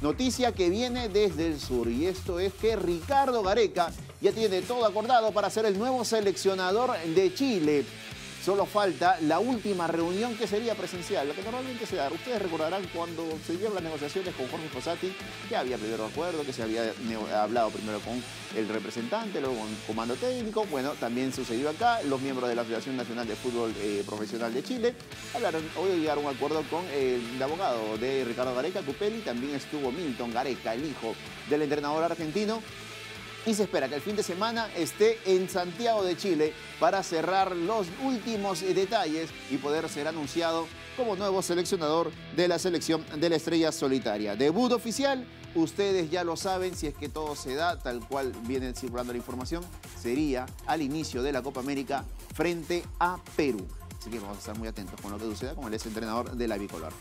Noticia que viene desde el sur y esto es que Ricardo Gareca ya tiene todo acordado para ser el nuevo seleccionador de Chile. Solo falta la última reunión que sería presencial, lo que normalmente se da. Ustedes recordarán cuando se dieron las negociaciones con Jorge Fossati, que había primero acuerdo, que se había hablado primero con el representante, luego con el comando técnico. Bueno, también sucedió acá. Los miembros de la Federación Nacional de Fútbol eh, Profesional de Chile hablaron, hoy llegaron a un acuerdo con el abogado de Ricardo Gareca, Cupelli. También estuvo Milton Gareca, el hijo del entrenador argentino y se espera que el fin de semana esté en Santiago de Chile para cerrar los últimos detalles y poder ser anunciado como nuevo seleccionador de la selección de la Estrella Solitaria. Debut oficial, ustedes ya lo saben, si es que todo se da tal cual viene circulando la información, sería al inicio de la Copa América frente a Perú. Así que vamos a estar muy atentos con lo que suceda con el ex entrenador de la bicolor.